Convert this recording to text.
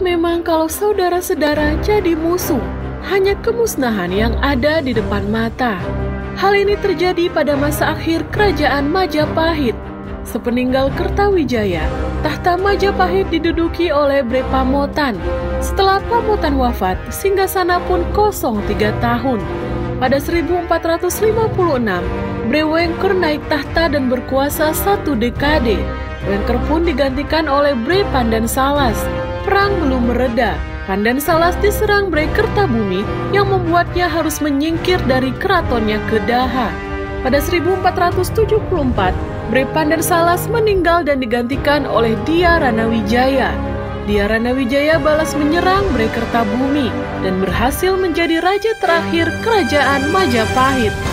Memang kalau saudara-saudara jadi musuh, hanya kemusnahan yang ada di depan mata. Hal ini terjadi pada masa akhir kerajaan Majapahit. Sepeninggal Kertawijaya, tahta Majapahit diduduki oleh Bre Pamotan. Setelah Pamotan wafat, singgasana pun kosong tiga tahun. Pada 1456, Bre Wengker naik tahta dan berkuasa satu dekade. Wengker pun digantikan oleh Bre Pandan Salas. Perang belum mereda. Pandan Salas diserang Bre Kertabumi yang membuatnya harus menyingkir dari keratonnya ke Daha. Pada 1474, Bre Pandan Salas meninggal dan digantikan oleh Dia Ranawijaya. Dia Ranawijaya balas menyerang Bre Kertabumi dan berhasil menjadi raja terakhir kerajaan Majapahit.